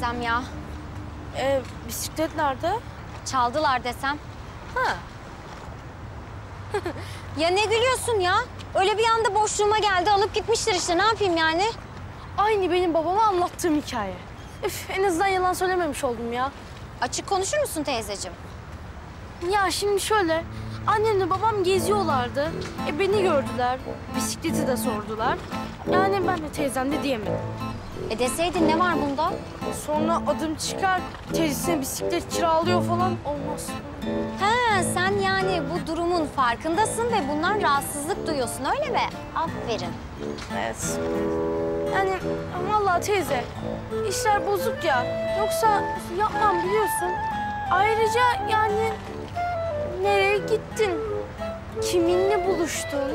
teyzem ya. Ee, bisiklet nerede? Çaldılar desem. Ha. Ya ne gülüyorsun ya? Öyle bir anda boşluğuma geldi alıp gitmiştir işte ne yapayım yani? Aynı benim babama anlattığım hikaye. Üf, en azından yalan söylememiş oldum ya. Açık konuşur musun teyzeciğim? Ya şimdi şöyle, annemle babam geziyorlardı. E beni gördüler, bisikleti de sordular. Yani ben de teyzem de diyemedim. E deseydin ne var bunda? Sonra adım çıkar, teyzesine bisiklet kiralıyor falan olmaz. Ha sen yani bu durumun farkındasın ve bundan rahatsızlık duyuyorsun öyle mi? Aferin. Evet. Yani vallahi teyze, işler bozuk ya. Yoksa yapmam biliyorsun. Ayrıca yani nereye gittin? Kiminle buluştun?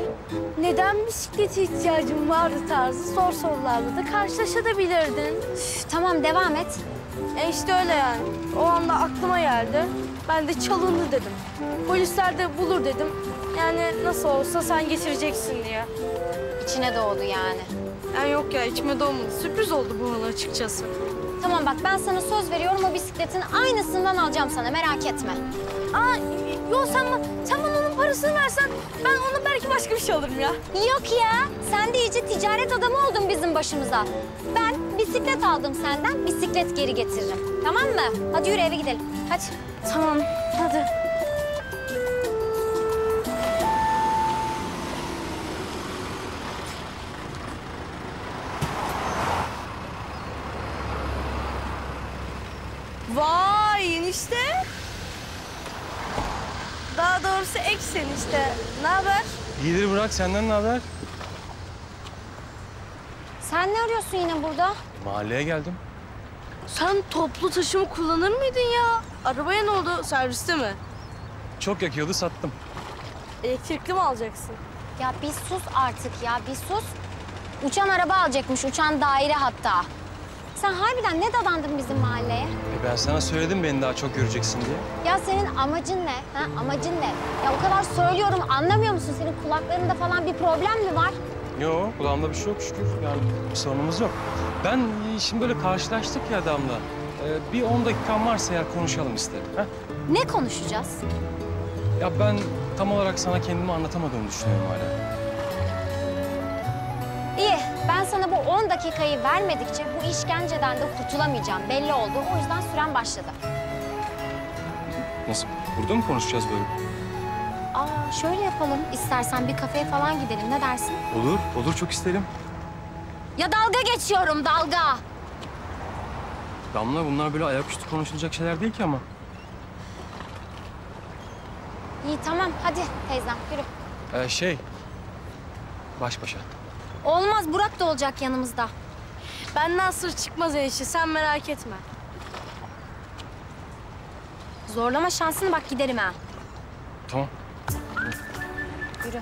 Neden bisiklete ihtiyacın vardı tarzı sor sorularla da karşılaşabilirdin. Üf, tamam devam et. E işte öyle yani. O anda aklıma geldi. Ben de çalındı dedim. Polisler de bulur dedim. Yani nasıl olsa sen getireceksin diye. İçine doğdu yani. Yani yok ya içime doğmadı. Sürpriz oldu bu bana açıkçası. Tamam bak ben sana söz veriyorum o bisikletin aynısından alacağım sana merak etme. Aa yok sen, sen bana onun parasını versen ben ona belki başka bir şey alırım ya. Yok ya sen de iyice ticaret adamı oldun bizim başımıza. Ben bisiklet aldım senden bisiklet geri getiririm. Tamam mı? Hadi yürü eve gidelim. Hadi. Tamam hadi. Vay enişte. Daha doğrusu eks enişte. Ne haber? İyidir Burak, senden ne haber? Sen ne arıyorsun yine burada? Mahalleye geldim. Sen toplu taşıma kullanır mıydın ya? Arabaya ne oldu? Serviste mi? Çok yakıyordu, sattım. Elektrikli mi alacaksın? Ya bir sus artık ya bir sus. Uçan araba alacakmış uçan daire hatta. Sen harbiden ne dadandın bizim mahalleye? E ben sana söyledim beni daha çok göreceksin diye. Ya senin amacın ne? Ha? Amacın ne? Ya o kadar söylüyorum anlamıyor musun? Senin kulaklarında falan bir problem mi var? Yo, kulağımda bir şey yok şükür. Yani bir sorunumuz yok. Ben e, şimdi böyle karşılaştık ya adamla. E, bir 10 dakikan varsa eğer konuşalım isterim. Ha? Ne konuşacağız? Ya ben tam olarak sana kendimi anlatamadığımı düşünüyorum hala. Ben sana bu 10 dakikayı vermedikçe bu işkenceden de kurtulamayacağım. Belli oldu. O yüzden süren başladı. Nasıl? Burada mı konuşacağız böyle? Aa, şöyle yapalım. İstersen bir kafeye falan gidelim. Ne dersin? Olur, olur çok isterim. Ya dalga geçiyorum, dalga. Damla bunlar böyle ayaküstü konuşulacak şeyler değil ki ama. İyi, tamam. Hadi teyzem, yürü. E, şey, baş başa. Olmaz, Burak da olacak yanımızda. Benden sır çıkmaz enişte sen merak etme. Zorlama şansını bak giderim ha. Tamam. Yürü.